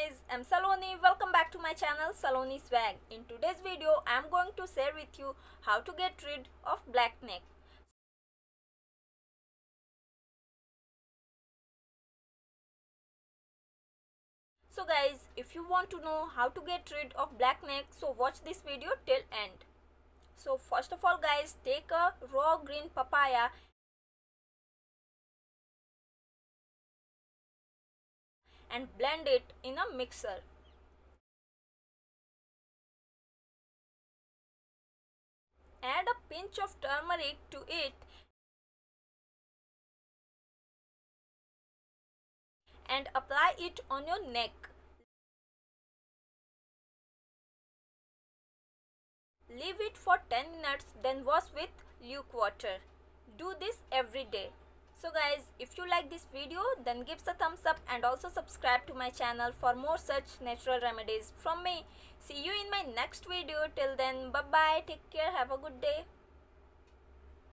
guys, I'm Saloni. Welcome back to my channel Saloni Swag. In today's video, I'm going to share with you how to get rid of black neck. So guys, if you want to know how to get rid of black neck, so watch this video till end. So first of all guys, take a raw green papaya and blend it in a mixer. Add a pinch of turmeric to it and apply it on your neck. Leave it for 10 minutes then wash with luke water. Do this every day. So guys, if you like this video, then give us a thumbs up and also subscribe to my channel for more such natural remedies from me. See you in my next video. Till then, bye bye. Take care. Have a good day.